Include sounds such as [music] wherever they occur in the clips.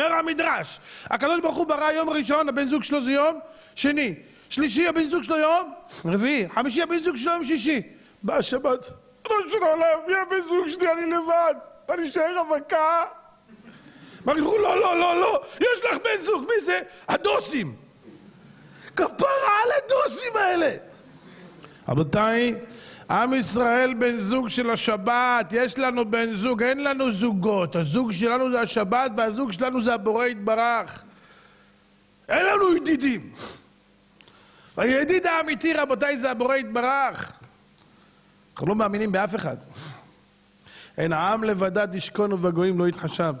אומר המדרש, הקדוש ברוך הוא ברא יום ראשון, הבן זוג שלו זה יום שני, שלישי הבן זוג שלו יום רביעי, חמישי הבן זוג שלו יום שישי. בא שבת, ריבונו של עולם, מי הבן זוג שלי? אני לבד, אני אשאר רווקה? אמרו לא, לא, לא, לא, יש לך בן זוג, מי זה? הדוסים. כפרה על הדוסים האלה. רבותיי, עם ישראל בן זוג של השבת, יש לנו בן זוג, אין לנו זוגות, הזוג שלנו זה השבת והזוג שלנו זה הבורא יתברך. אין לנו ידידים. הידיד האמיתי רבותיי זה הבורא יתברך. אנחנו לא מאמינים באף אחד. אין עם לבדד ישכון ובגויים לא יתחשב.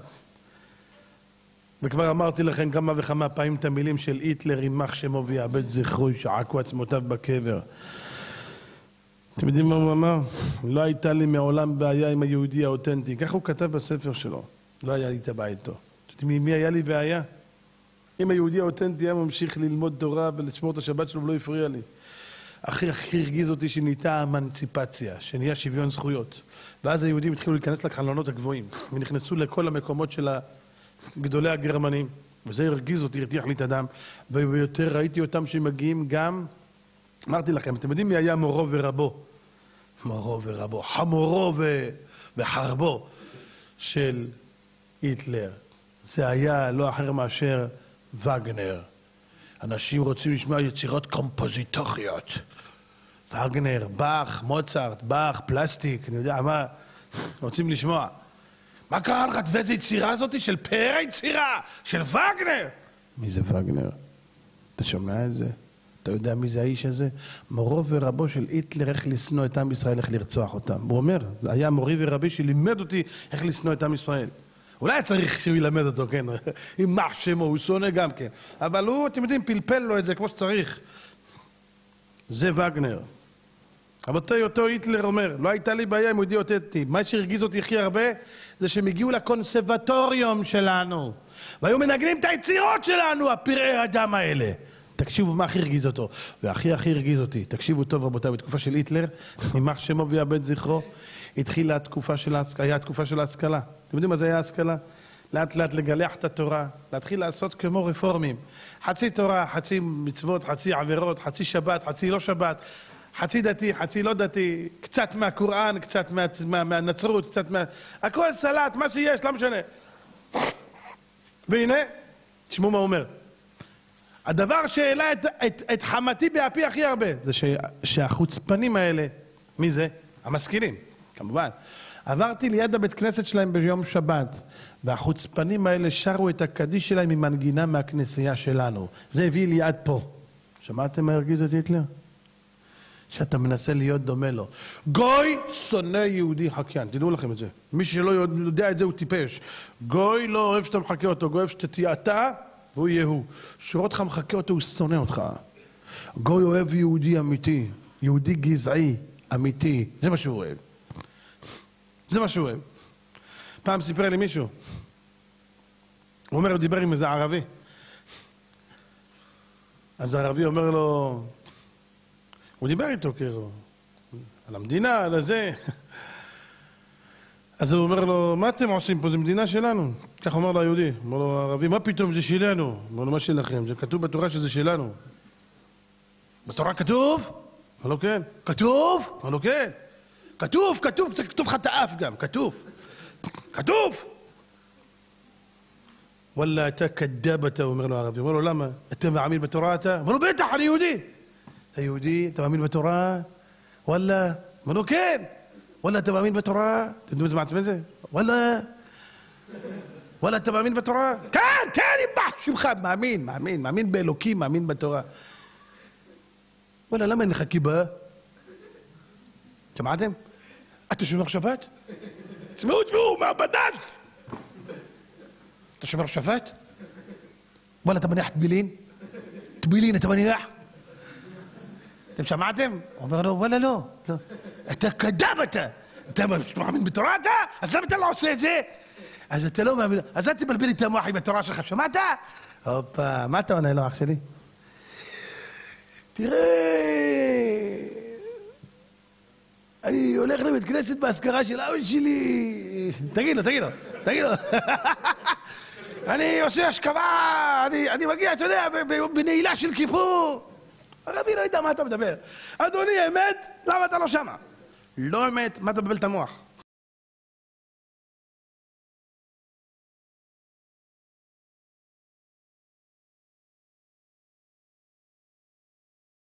וכבר אמרתי לכם כמה וכמה פעמים את המילים של היטלר, יימח שמו ויאבד זכרו, ישעקו עצמותיו בקבר. אתם יודעים מה הוא אמר? לא הייתה לי מעולם בעיה עם היהודי האותנטי. ככה הוא כתב בספר שלו. לא היה לי את הבעיה איתו. מי היה לי בעיה? אם היהודי האותנטי היה ממשיך ללמוד תורה ולשמור את השבת שלו ולא הפריע לי. הכי הכי הרגיז אותי שנהייתה אמנציפציה, שנהיה שוויון זכויות. ואז היהודים התחילו להיכנס לחלונות הגבוהים, ונכנסו לכל המקומות של גדולי הגרמנים, וזה הרגיז אותי, הרתיח לי את הדם, ויותר ראיתי אותם שמגיעים גם, אמרתי לכם, אתם יודעים מי היה מורו ורבו? מורו ורבו, חמורו ו... וחרבו של היטלר. זה היה לא אחר מאשר וגנר. אנשים רוצים לשמוע יצירות קומפוזיטוריות. וגנר, באך, מוצרט, באך, פלסטיק, אני יודע מה, רוצים לשמוע. מה קרה לך? אתה יודע איזה יצירה זאתי? של פאר היצירה? של וגנר? מי זה וגנר? אתה שומע את זה? אתה יודע מי זה האיש הזה? מורו ורבו של היטלר, איך לשנוא את עם ישראל, איך לרצוח אותם. הוא אומר, זה היה מורי ורבי שלימד אותי איך לשנוא את עם ישראל. אולי צריך שהוא ילמד אותו, כן, [laughs] יימח שמו, הוא שונא גם כן. אבל הוא, אתם יודעים, פלפל לו את זה כמו שצריך. זה וגנר. רבותיי, אותו היטלר אומר, לא הייתה לי בעיה עם יהודי אותנטי. מה שהרגיז אותי הכי הרבה, זה שהם הגיעו לקונסרבטוריום שלנו, והיו מנגנים את היצירות שלנו, הפראי הדם האלה. תקשיבו מה הכי הרגיז אותו, והכי הכי הרגיז אותי, תקשיבו טוב רבותיי, בתקופה של היטלר, יימח שמו ויאבד זכרו, התחילה התקופה של ההשכלה, היה התקופה של ההשכלה. אתם יודעים מה זה היה השכלה? לאט לאט לגלח את התורה, להתחיל לעשות כמו רפורמים. חצי תורה, חצי מצוות, חצי עבירות, חצי שבת, חצי לא שבת, חצי דתי, חצי לא דתי, קצת מהקוראן, קצת מה, מה, מהנצרות, קצת מה... הכל סלט, מה שיש, לא משנה. והנה, תשמעו מה הוא אומר. הדבר שהעלה את, את, את חמתי באפי הכי הרבה, זה ש, שהחוצפנים האלה, מי זה? המשכילים, כמובן. עברתי ליד הבית כנסת שלהם ביום שבת, והחוצפנים האלה שרו את הקדיש שלהם עם מנגינה מהכנסייה שלנו. זה הביא לי עד פה. שמעתם מה הרגיז את היטלר? שאתה מנסה להיות דומה לו. גוי שונא יהודי חקיין, תדעו לכם את זה. מי שלא יודע את זה הוא טיפש. גוי לא אוהב שאתה מחקה אותו, גוי אוהב שאתה תהיה אתה והוא יהיה הוא. שרואה אותך מחקה אותו, הוא שונא אותך. גוי אוהב יהודי אמיתי, יהודי גזעי, אמיתי, זה מה שהוא אוהב. זה מה שהוא אוהב. פעם סיפר לי מישהו, הוא אומר, הוא דיבר עם איזה ערבי. אז הערבי אומר לו, הוא דיבר איתו כאילו, על המדינה, על הזה. [laughs] אז הוא אומר לו, מה אתם עושים פה? זו מדינה שלנו. כך אומר לו היהודי. אומר לו הערבי, מה פתאום, זה שלנו. אומר לו, מה שלכם? זה כתוב בתורה שזה שלנו. בתורה כתוב? אמר לו, כן. כתוב? אמר לו, כן. כתוב, כתוב, צריך לכתוב לך את האף גם, כתוב. כתוב! וואלה, אתה כדב אתה, אומר לו הערבי. אומר לו, למה? אתה מאמין בתורה אתה? אומר לו, בטח, אני יהודי. אתה יהודי? אתה מאמין בתורה? וואלה. אומר לו, כן. וואלה, אתה מאמין בתורה? אתם יודעים איזה מעצבן זה? וואלה. וואלה, אתה מאמין בתורה? כן, כן, יבח שמך. מאמין, מאמין, מאמין באלוקים, מאמין בתורה. וואלה, למה אין לך כיבה? שמעתם? אתה שומר שבת? תשמעו, תשמעו, מהבד"ץ! אתה שומר שבת? וואלה, אתה מניח תבילין? תבילין, אתה מניח? אתם שמעתם? הוא אומר לו, וואלה, לא. לא. אתה קדם אתה. אתה מאמין בתורה אתה? אז למה אתה לא עושה את זה? אז אתה לא מאמין, אז אל תבלבל את המוח עם התורה שלך, שמעת? הופה, מה אתה עונה לו, אח שלי? תראה, אני הולך לבית כנסת באזכרה של אבא שלי. תגיד לו, תגיד לו, תגיד לו. [laughs] אני עושה השכבה, אני, אני מגיע, אתה יודע, בנעילה של כיפור. הרבי לא יודע מה אתה מדבר. אדוני, אמת? למה אתה לא שמה? לא אמת, מה אתה מבלבל את המוח?